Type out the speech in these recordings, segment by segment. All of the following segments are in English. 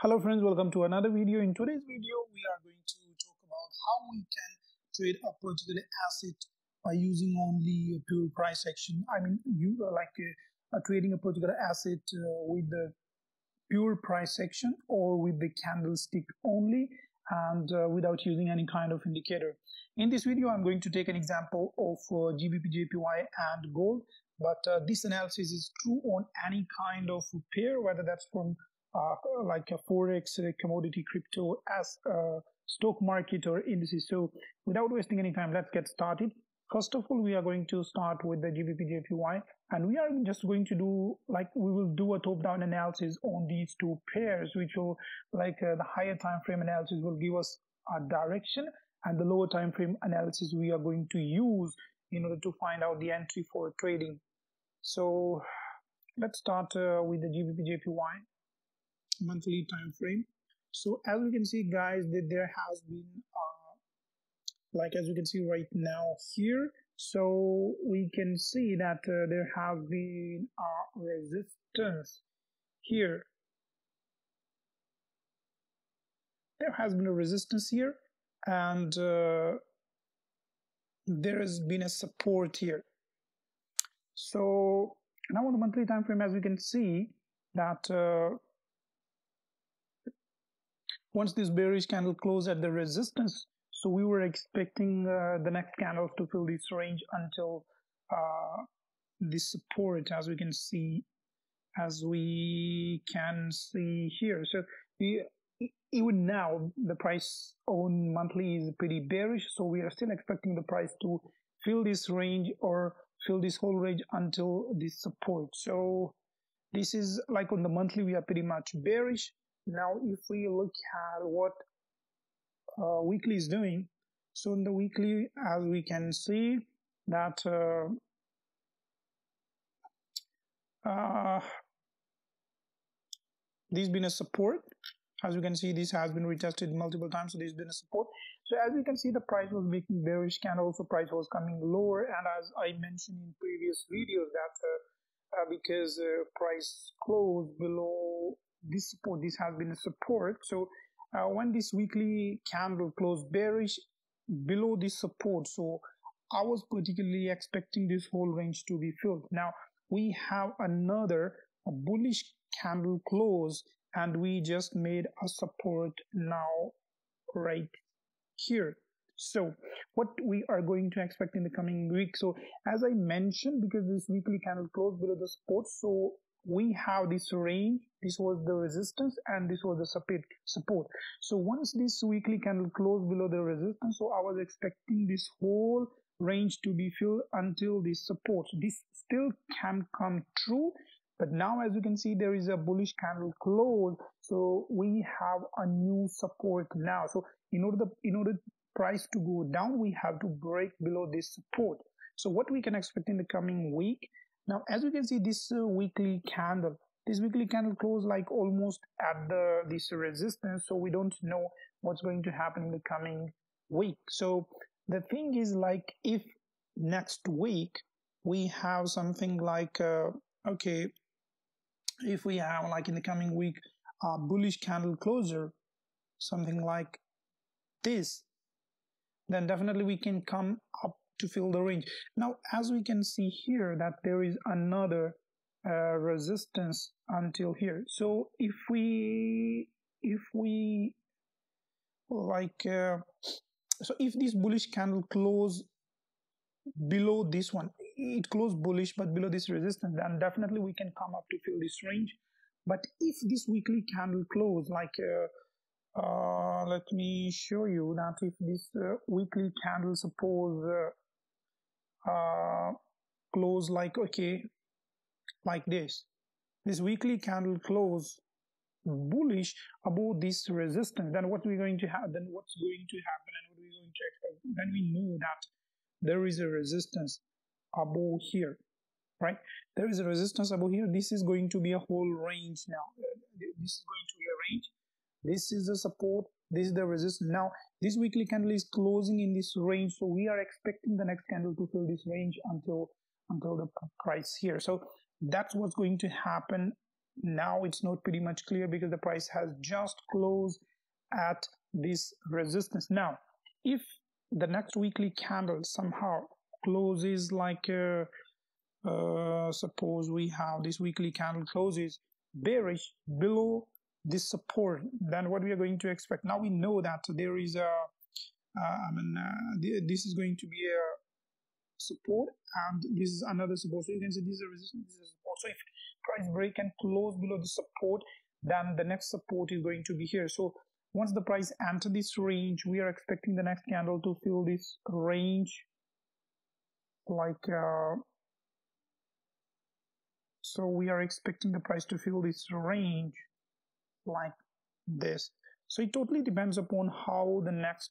Hello friends, welcome to another video. In today's video, we are going to talk about how we can trade a particular asset by using only a pure price action. I mean, you uh, like uh, trading a particular asset uh, with the pure price action or with the candlestick only and uh, without using any kind of indicator. In this video, I'm going to take an example of uh, GBP, JPY and gold but uh, this analysis is true on any kind of pair whether that's from uh, like a forex, a commodity, crypto, as a stock market or indices. So without wasting any time, let's get started. First of all, we are going to start with the GBP JPY and we are just going to do like we will do a top-down analysis on these two pairs, which will like uh, the higher time frame analysis will give us a direction and the lower time frame analysis we are going to use in order to find out the entry for trading. So let's start uh, with the GBP JPY monthly time frame so as we can see guys that there has been uh, like as you can see right now here so we can see that uh, there has been a resistance here. There has been a resistance here and uh, there has been a support here. So now on the monthly time frame as we can see that uh, once this bearish candle closed at the resistance so we were expecting uh, the next candles to fill this range until uh, this support as we can see as we can see here. So even now the price on monthly is pretty bearish so we are still expecting the price to fill this range or fill this whole range until this support. So this is like on the monthly we are pretty much bearish now if we look at what uh, weekly is doing so in the weekly as we can see that uh, uh, this been a support. As you can see this has been retested multiple times so this has been a support. So as you can see the price was making bearish candle also price was coming lower. And as i mentioned in previous videos that uh, uh, because uh, price closed below this support this has been a support. So uh, when this weekly candle closed bearish below this support so i was particularly expecting this whole range to be filled. Now we have another bullish candle close and we just made a support now right here. So what we are going to expect in the coming week? So as i mentioned because this weekly candle closed below the support so we have this range this was the resistance and this was the support so once this weekly candle closed below the resistance so i was expecting this whole range to be filled until this support. This still can come true but now as you can see there is a bullish candle close so we have a new support now. So in order the in order price to go down we have to break below this support. So what we can expect in the coming week now, as you can see, this uh, weekly candle, this weekly candle closed like almost at the this resistance, so we don't know what's going to happen in the coming week. So the thing is like if next week we have something like uh, okay, if we have like in the coming week a bullish candle closer, something like this, then definitely we can come up to fill the range. Now, as we can see here that there is another uh, resistance until here. So if we, if we like, uh, so if this bullish candle close below this one, it closed bullish, but below this resistance, then definitely we can come up to fill this range. But if this weekly candle close like uh, uh, let me show you that if this uh, weekly candle suppose uh, close like okay like this. This weekly candle close bullish above this resistance. Then what we're going to have then what's going to happen and what we're going to expect? Then we know that there is a resistance above here right? There is a resistance above here. This is going to be a whole range now. This is going to be a range. This is the support. This is the resistance. Now this weekly candle is closing in this range so we are expecting the next candle to fill this range until until the price here. So that's what's going to happen. Now it's not pretty much clear because the price has just closed at this resistance. Now if the next weekly candle somehow closes like uh, uh, suppose we have this weekly candle closes bearish below this support than what we are going to expect. Now we know that there is a uh, I mean uh, this is going to be a support and this is another support. So you can see this is a resistance this is a support. So if price break and close below the support then the next support is going to be here. So once the price enter this range we are expecting the next candle to fill this range like uh, so we are expecting the price to fill this range like this. So it totally depends upon how the next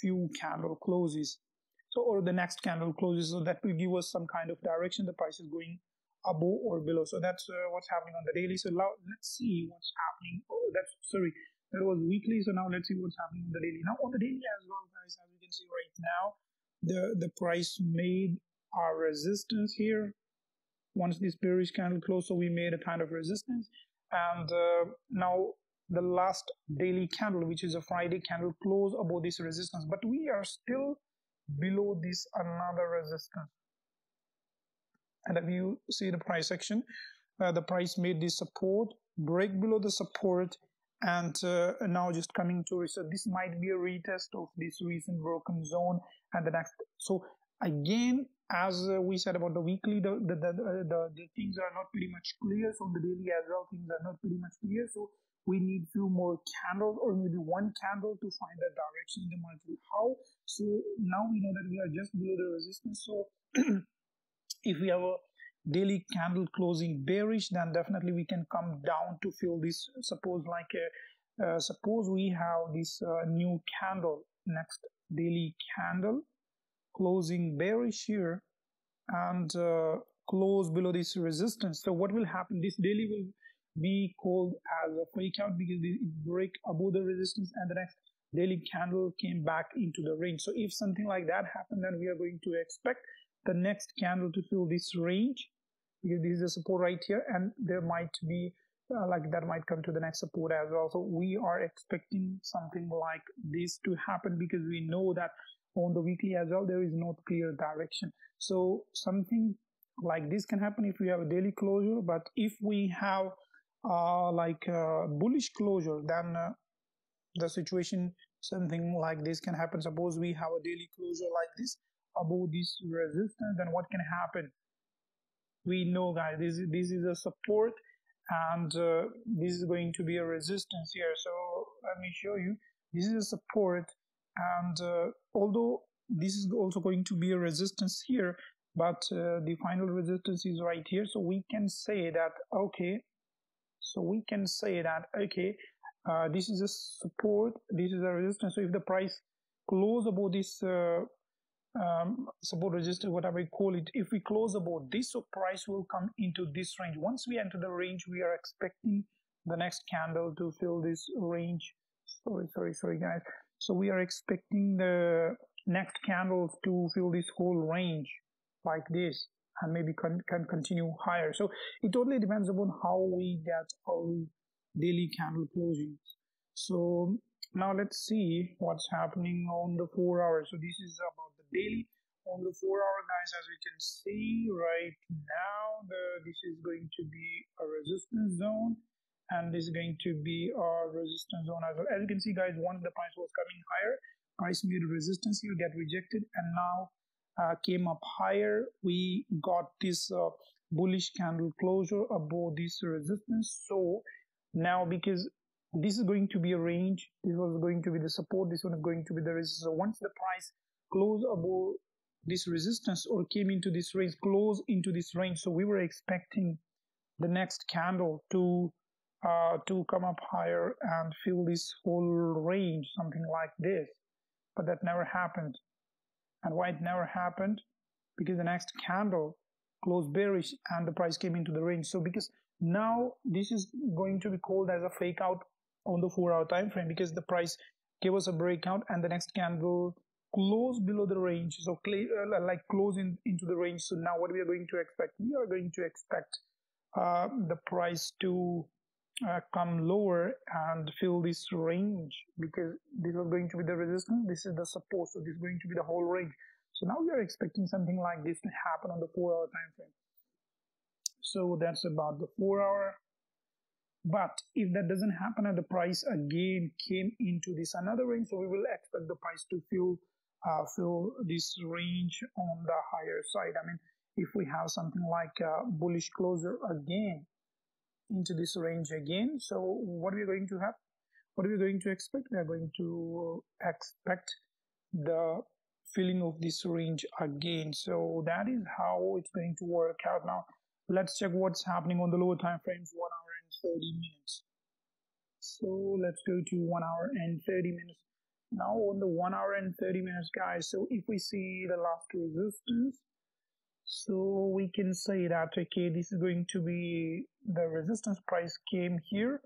few candle closes. So or the next candle closes so that will give us some kind of direction the price is going above or below. So that's uh, what's happening on the daily. So now let's see what's happening. Oh that's sorry that was weekly. So now let's see what's happening on the daily. Now on the daily as well guys as you can see right now the the price made our resistance here. Once this bearish candle closed so we made a kind of resistance and uh, now the last daily candle which is a friday candle close above this resistance. But we are still below this another resistance. And if you see the price action uh, the price made this support break below the support and uh, now just coming to reset this might be a retest of this recent broken zone and the next. So again as uh, we said about the weekly the the, the the, the things are not pretty much clear. So the daily as well things are not pretty much clear. So we need few more candles or maybe one candle to find the direction in the market. How? So now we know that we are just below the resistance. So if we have a daily candle closing bearish then definitely we can come down to fill this. Suppose like a uh, suppose we have this uh, new candle next daily candle closing bearish here and uh, close below this resistance. So what will happen? This daily will be called as a fake out because it break above the resistance and the next daily candle came back into the range. So if something like that happened then we are going to expect the next candle to fill this range because this is a support right here and there might be uh, like that might come to the next support as well. So we are expecting something like this to happen because we know that on the weekly as well there is no clear direction. So something like this can happen if we have a daily closure but if we have uh, like a bullish closure then uh, the situation something like this can happen. Suppose we have a daily closure like this above this resistance then what can happen? We know guys this is this is a support and uh, this is going to be a resistance here. So let me show you. This is a support and uh, although this is also going to be a resistance here but uh, the final resistance is right here. So we can say that okay so we can say that okay uh, this is a support this is a resistance. So if the price close above this uh, um, support resistance whatever we call it if we close above this so price will come into this range. Once we enter the range we are expecting the next candle to fill this range. Sorry sorry sorry guys so we are expecting the next candle to fill this whole range like this and maybe can, can continue higher. So it totally depends upon how we get our daily candle closings. So now let's see what's happening on the four hours. So this is about the daily. On the four hour guys, as we can see right now, the, this is going to be a resistance zone and this is going to be our resistance zone as well. As you can see guys, once the price was coming higher, price made resistance. Here, get rejected and now uh, came up higher. We got this uh, bullish candle closure above this resistance. So now because this is going to be a range this was going to be the support this one is going to be the resistance. So once the price close above this resistance or came into this range close into this range so we were expecting the next candle to uh, to come up higher and fill this whole range something like this but that never happened and why it never happened? Because the next candle closed bearish and the price came into the range. So because now this is going to be called as a fake out on the four hour time frame because the price gave us a breakout and the next candle closed below the range. So uh, like close in, into the range. So now what we are going to expect? We are going to expect uh, the price to uh, come lower and fill this range because this is going to be the resistance this is the support so this is going to be the whole range. So now we are expecting something like this to happen on the four hour time frame. So that's about the four hour but if that doesn't happen and the price again came into this another range so we will expect the price to fill uh, fill this range on the higher side. I mean if we have something like a bullish closure again into this range again. So what are we going to have? What are we going to expect? We are going to expect the filling of this range again. So that is how it's going to work out. Now let's check what's happening on the lower time frames one hour and 30 minutes. So let's go to one hour and 30 minutes. Now on the one hour and 30 minutes guys so if we see the last resistance so we can say that okay this is going to be the resistance price came here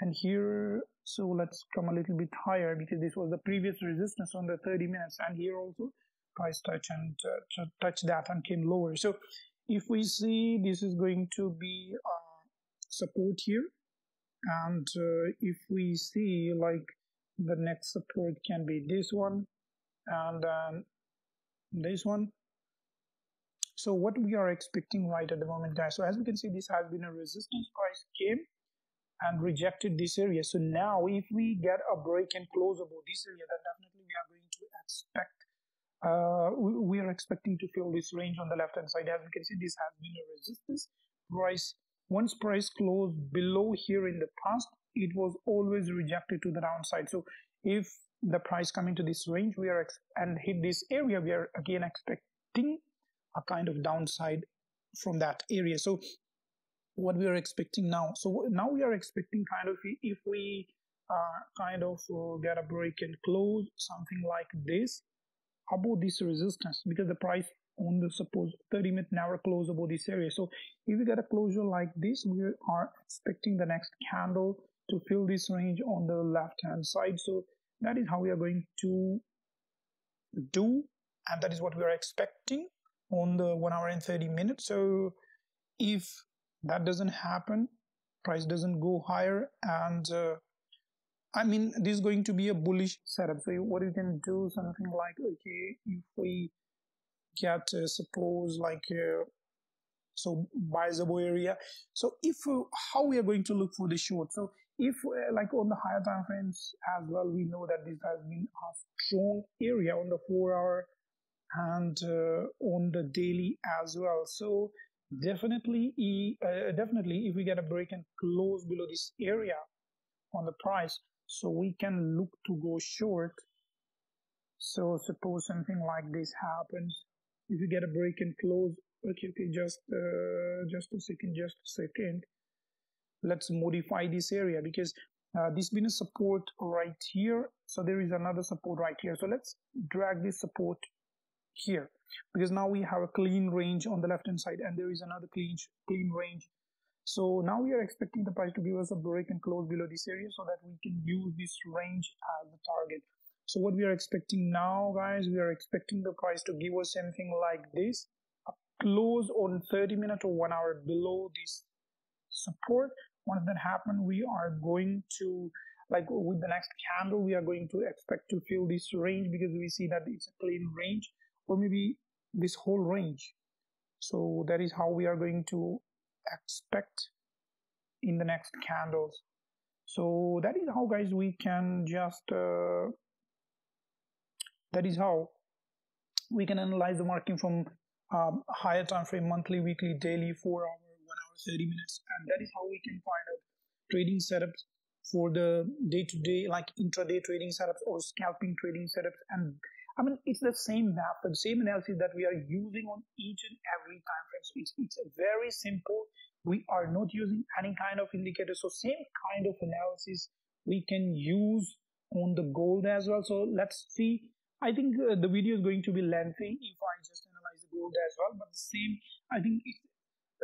and here. So let's come a little bit higher because this was the previous resistance on the 30 minutes and here also price touch and uh, touch that and came lower. So if we see this is going to be uh, support here and uh, if we see like the next support can be this one and um, this one so what we are expecting right at the moment guys? So as we can see this has been a resistance price came and rejected this area. So now if we get a break and close above this area then definitely we are going to expect uh, we, we are expecting to fill this range on the left hand side. As we can see this has been a resistance price. Once price closed below here in the past it was always rejected to the downside. So if the price come into this range we are and hit this area we are again expecting a kind of downside from that area. So what we are expecting now so now we are expecting kind of if we uh, kind of uh, get a break and close something like this above this resistance because the price on the suppose 30 minute never close above this area. So if we get a closure like this we are expecting the next candle to fill this range on the left hand side. So that is how we are going to do and that is what we are expecting on the 1 hour and 30 minutes. So if that doesn't happen price doesn't go higher and uh, I mean this is going to be a bullish setup. So what you can do something like okay if we get uh, suppose like uh, so above area. So if uh, how we are going to look for the short? So if uh, like on the higher time frames as well we know that this has been a strong area on the four hour and uh, on the daily as well. So definitely uh, definitely if we get a break and close below this area on the price so we can look to go short. So suppose something like this happens if you get a break and close okay okay just uh, just a second just a second. Let's modify this area because uh, this been a support right here so there is another support right here. So let's drag this support here. Because now we have a clean range on the left hand side and there is another clean clean range. So now we are expecting the price to give us a break and close below this area so that we can use this range as the target. So what we are expecting now guys we are expecting the price to give us something like this a close on 30 minute or one hour below this support. Once that happen we are going to like with the next candle we are going to expect to fill this range because we see that it's a clean range or maybe this whole range. So that is how we are going to expect in the next candles. So that is how guys we can just uh, that is how we can analyze the market from um, higher time frame monthly weekly daily four hour one hour 30 minutes. And that is how we can find out trading setups for the day-to-day -day, like intraday trading setups or scalping trading setups and I mean, it's the same method, same analysis that we are using on each and every time frame. So it's, it's very simple. We are not using any kind of indicator. So same kind of analysis we can use on the gold as well. So let's see. I think uh, the video is going to be lengthy if I just analyze the gold as well. But the same, I think. It,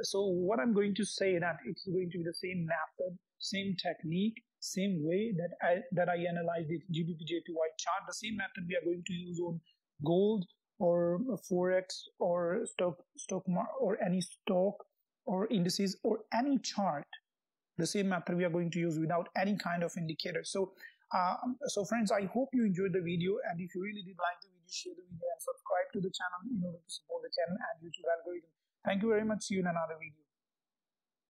so what I'm going to say that it's going to be the same method, same technique, same way that I that I analyze the GBP JPY chart, the same method we are going to use on gold or forex or stock stock or any stock or indices or any chart the same method we are going to use without any kind of indicator. So um, so friends i hope you enjoyed the video and if you really did like the video share the video and subscribe to the channel in order to support the channel and youtube algorithm. Thank you very much. See you in another video